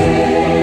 Spirit.